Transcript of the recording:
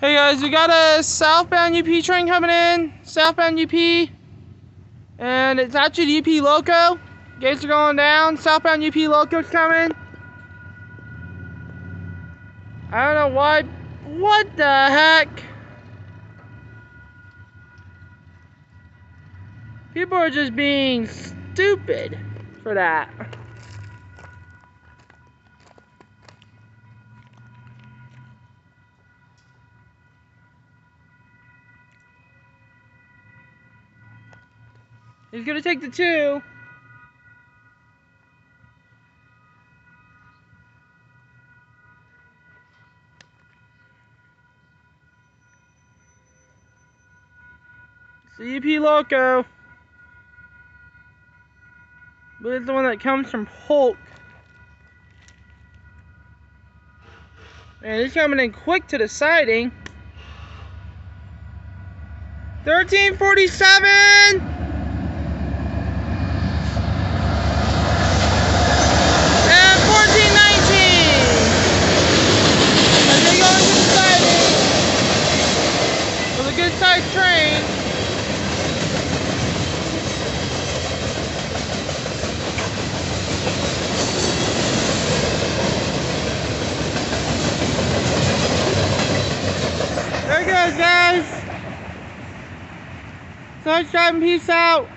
Hey guys, we got a southbound UP train coming in. Southbound UP. And it's actually UP Loco. Gates are going down. Southbound UP Loco's coming. I don't know why. What the heck? People are just being stupid for that. He's gonna take the two. CP Loco. But it's the one that comes from Hulk. And he's coming in quick to the siding. 1347! There it goes, guys. Sunshine, peace out.